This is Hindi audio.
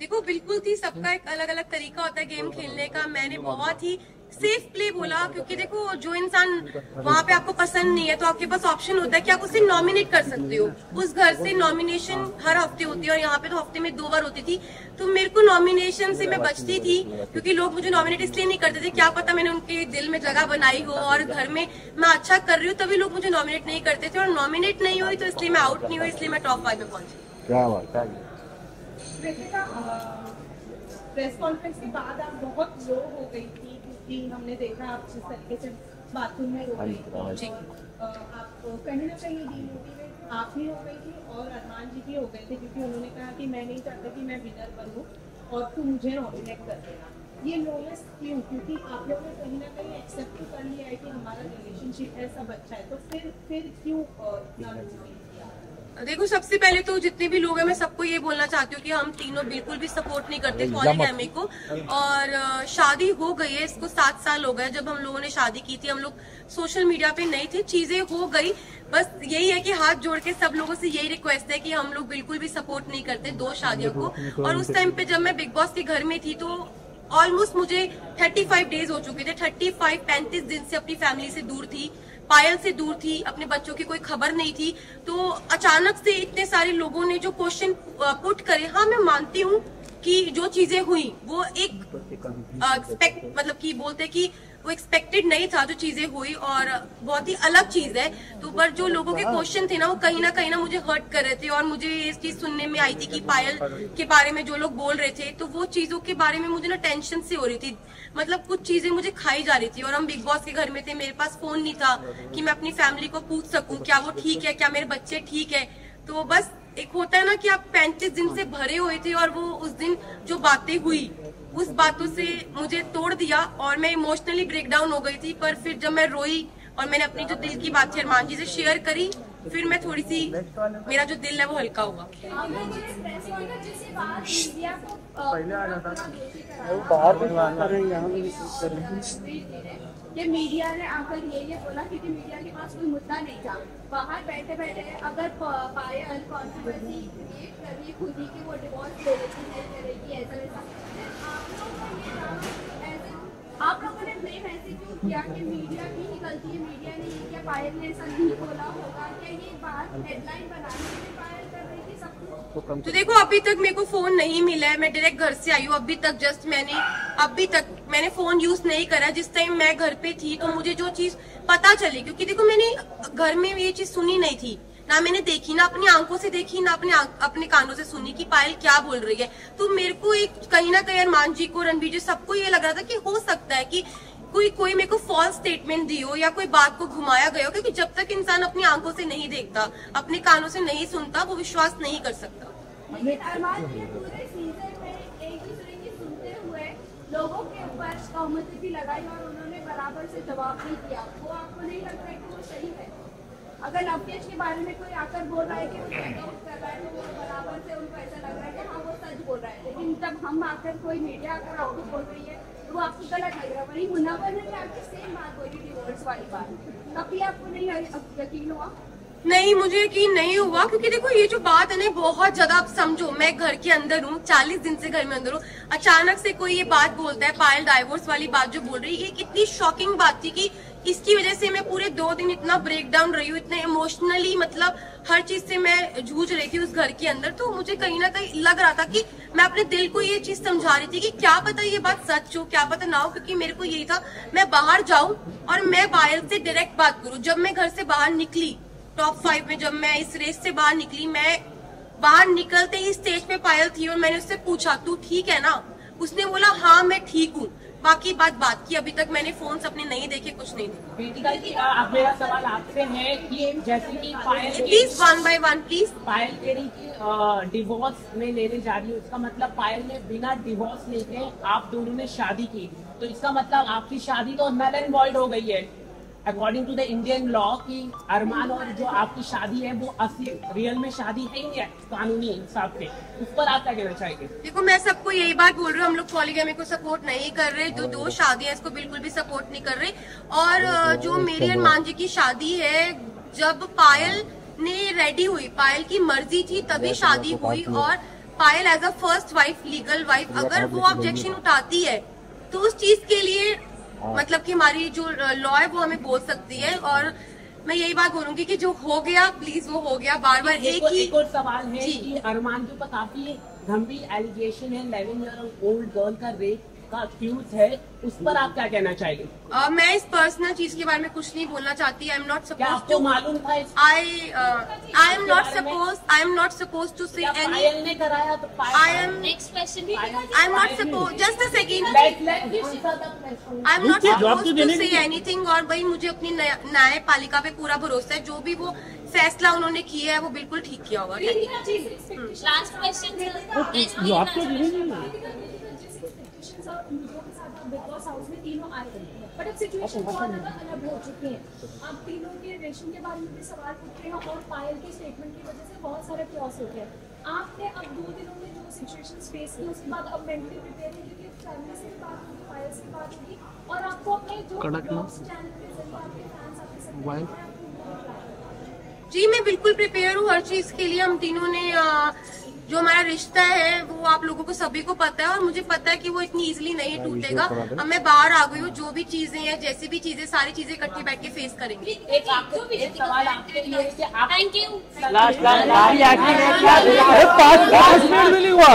देखो, बिल्कुल थी, सबका एक अलग अलग तरीका होता है गेम खेलने का। मैंने बहुत ही सेफ़ प्ले बोला, क्योंकि देखो, जो इंसान वहाँ पे आपको पसंद नहीं है तो आपके पास ऑप्शन होता है कि आप उसे नॉमिनेट कर सकते हो। उस घर से नॉमिनेशन हर हफ़्ते होती है, और यहाँ पे तो हफ़्ते में दो बार होती थी। तो मेरे को नॉमिनेशन से मैं बचती थी, क्योंकि लोग मुझे नॉमिनेट इसलिए नहीं करते थे, क्या पता मैंने उनके दिल में जगह बनाई हो, और घर में मैं अच्छा कर रही हूँ, तभी लोग मुझे नॉमिनेट नहीं करते थे, और नॉमिनेट नहीं हुई तो इसलिए मैं आउट नहीं हुई, इसलिए मैं टॉप फाइव में पहुँची। है प्रेस कॉन्फ्रेंस के बाद आप बहुत लो हो गई थी क्योंकि हमने देखा आप जिस तरीके से बाथरूम में रो रही थी। आप कहीं ना कहीं डिमोटिवेट आप भी हो गई थी और अरमान जी भी हो गए थे क्योंकि उन्होंने कहा कि मैं नहीं चाहता कि मैं विनर बनूं और तू मुझे नॉमिनेट कर देना। ये लोनेस क्यों? क्योंकि आप लोगों ने कहीं ना कहीं एक्सेप्ट तो कर लिया है कि हमारा रिलेशनशिप है सब अच्छा है तो फिर फिर क्यों इतना देखो सबसे पहले तो जितने भी लोग हैं मैं सबको ये बोलना चाहती हूँ कि हम तीनों बिल्कुल भी सपोर्ट नहीं करते पॉलीगैमी को। और शादी हो गई है इसको सात साल हो गए जब हम लोगों ने शादी की थी हम लोग सोशल मीडिया पे नहीं थे चीज़ें हो गई। बस यही है कि हाथ जोड़ के सब लोगों से यही रिक्वेस्ट है कि हम लोग बिल्कुल भी सपोर्ट नहीं करते दो शादियों को। और उस टाइम पे जब मैं बिग बॉस के घर में थी तो ऑलमोस्ट मुझे 35 डेज़ हो चुके थे। 35 पैंतीस दिन से अपनी फैमिली से दूर थी। पायल से दूर थी अपने बच्चों की कोई खबर नहीं थी। तो अचानक से इतने सारे लोगों ने जो क्वेश्चन पुट करे हाँ मैं मानती हूँ कि जो चीज़ें हुई वो एक आ, मतलब कि बोलते कि वो एक्सपेक्टेड नहीं था जो चीज़ें हुई और बहुत ही अलग चीज़ है। तो पर जो लोगों के क्वेश्चन थे ना वो कहीं ना कहीं ना मुझे हर्ट कर रहे थे और मुझे ये चीज़ सुनने में आई थी कि पायल के बारे में जो लोग बोल रहे थे तो वो चीज़ों के बारे में मुझे ना टेंशन से हो रही थी। मतलब कुछ चीज़ें मुझे खाई जा रही थी और हम बिग बॉस के घर में थे मेरे पास फ़ोन नहीं था कि मैं अपनी फैमिली को पूछ सकूँ क्या वो ठीक है क्या मेरे बच्चे ठीक है। तो बस एक होता है ना कि आप पैंतीस दिन से भरे हुए थे और वो उस दिन जो बातें हुई उस बातों से मुझे तोड़ दिया और मैं इमोशनली ब्रेक डाउन हो गई थी। पर फिर जब मैं रोई और मैंने अपनी जो दिल की बात थी अरमान जी से शेयर करी फिर मैं थोड़ी सी मेरा जो दिल है वो हल्का हुआ। के को ये मीडिया ने आकर ये ये बोला क्योंकि मीडिया के पास कोई मुद्दा नहीं था। बाहर बैठे बैठे अगर प- पायल कॉन्ट्रोवर्सी क्रिएट कर रही खुद ही कि वो डिवोर्स ले लेती है करेगी ऐसा वैसा। आप लोगों ने आप लोगों ब्लेम ऐसे क्यों किया कि मीडिया की ही गलती है मीडिया ने ये किया पायल ने ऐसा नहीं बोला होगा क्या ये बात हेडलाइन बनाने के लिए पायल कर रही थी सब कुछ? तो देखो अभी तक मेरे को फ़ोन नहीं मिला है मैं डायरेक्ट घर से आई हूँ अभी तक जस्ट मैंने अभी तक मैंने फ़ोन यूज़ नहीं करा जिस टाइम मैं घर पे थी तो मुझे जो चीज़ पता चली क्योंकि देखो मैंने घर में ये चीज़ सुनी नहीं थी। ना मैंने देखी, ना अपनी आँखों से देखी, ना अपने अपने कानों से सुनी कि पायल क्या बोल रही है। तो मेरे को एक, कहीं ना कहीं अरमान जी को रणबीर जी, सबको ये लग रहा था कि हो सकता है कि कोई कोई मेरे को फॉल्स स्टेटमेंट दी हो या कोई बात को घुमाया गया हो, क्योंकि जब तक इंसान अपनी आँखों से नहीं देखता, अपने कानों से नहीं सुनता, वो विश्वास नहीं कर सकता। लोगों के ऊपर भी लगाई और उन्होंने बराबर से जवाब नहीं दिया। वो आपको नहीं लगता कि वो सही है? अगर नवकेश के बारे में कोई आकर बोल रहा है कि कर रहा है तो बराबर से उनको ऐसा लग रहा है कि हाँ वो सच बोल रहा है। लेकिन जब हम आकर कोई मीडिया आकर आपको बोल रही है तो आपको गलत लग रहा है। वही मुन्नावर ने भी आपकी सेम बात बोली डिवोर्स वाली बात। तब भी आपको नहीं यकीन हुआ? नहीं, मुझे यकीन नहीं हुआ, क्योंकि देखो, ये जो बात है ना बहुत ज़्यादा, आप समझो, मैं घर के अंदर हूँ, चालीस दिन से घर में अंदर हूँ, अचानक से कोई ये बात बोलता है पायल डाइवोर्स वाली बात जो बोल रही है, ये इतनी शॉकिंग बात थी कि इसकी वजह से मैं पूरे दो दिन इतना ब्रेक डाउन रही हूँ, इतने इमोशनली मतलब हर चीज़ से मैं जूझ रही थी उस घर के अंदर। तो मुझे कहीं ना कहीं लग रहा था कि मैं अपने दिल को ये चीज़ समझा रही थी कि क्या पता ये बात सच हो, क्या पता ना हो, क्योंकि मेरे को यही था, मैं बाहर जाऊँ और मैं पायल से डायरेक्ट बात करूँ। जब मैं घर से बाहर निकली टॉप फाइव में जब मैं इस रेस से बाहर निकली, मैं बाहर निकलते ही स्टेज पे पायल थी और मैंने उससे पूछा, तू ठीक है ना? उसने बोला हाँ मैं ठीक हूँ। बाकी बात बात की अभी तक मैंने फ़ोन अपने नहीं देखे कुछ नहीं देखे। बेटी मेरा सवाल आपसे है कि जैसे कि Payal please one by one please Payal कह रही कि डिवोर्स में लेने जा रही है इसका मतलब पायल ने बिना डिवोर्स लेके आप दोनों ने शादी की। तो इसका मतलब आपकी शादी तो नल एंड वॉल्ड हो गई है। According to the Indian law कि अरमान और जो आपकी शादी है वो असली रियल में शादी है ही है कानूनी हिसाब से। उस पर आप क्या कहना चाहेंगे? देखो मैं सबको यही बात बोल रही हूँ हम लोग पॉलीगैमी को सपोर्ट नहीं कर रहे जो दो शादी है इसको बिल्कुल भी सपोर्ट नहीं कर रहे। और जो मेरी अरमान जी की शादी है जब पायल ने रेडी हुई पायल की मर्ज़ी थी तभी शादी हुई और Payal as a first wife legal wife अगर वो ऑब्जेक्शन उठाती है तो उस चीज़ के लिए मतलब कि हमारी जो लॉ है वो हमें बोल सकती है और मैं यही बात बोलूँगी कि जो हो गया प्लीज़ वो हो गया बार बार एक ही एक और सवाल है जी। कि अरमान के ऊपर काफ़ी गंभीर एलिगेशन है 11 ईयर ओल्ड गर्ल का रेप का अक्यूज है उस पर आप क्या कहना चाहेंगे? अ, मैं इस पर्सनल चीज़ के बारे में कुछ नहीं बोलना चाहती I am not suppose to मालूम था I I am not suppose I am not suppose to say any ने कराया तो I am next question I am not suppose just a second. I am not suppose to say anything और भाई मुझे अपनी न्याय- न्यायपालिका पे पूरा भरोसा है। जो भी वो फैसला उन्होंने किया है वो बिल्कुल ठीक किया होगा लास्ट क्वेश्चन तो देने दीजिए। बिग बॉस हाउस में तीनों आए थे बट अब सिचुएशन बहुत ज़्यादा अलग हो चुकी है अब तीनों के रिलेशन के बारे में भी सवाल उठ रहे हैं और पायल के स्टेटमेंट की वजह से बहुत सारे क्रॉस हो गए। आपने अब दो दिनों में जो सिचुएशन फेस की उसके बाद अब मेंटली प्रिपेयर है क्योंकि फैमिली से भी बात होगी पायल से बात होगी और आपको अपने जो कड़क चैनल के ज़रिए आपके फैंस आपके सब जी मैं बिल्कुल प्रिपेयर हूँ हर चीज़ के लिए। हम तीनों ने जो हमारा रिश्ता है वो आप लोगों को सभी को पता है और मुझे पता है कि वो इतनी इजीली नहीं टूटेगा। अब मैं बाहर आ गई हूँ जो भी चीज़ें हैं जैसी भी चीज़ें सारी चीज़ें इकट्ठी बैठ के फेस करेंगे। एक आपको एक सवाल आपके लिए कि आप थैंक यू लास्ट लास्ट पाँच पाँच मिनट भी नहीं हुआ।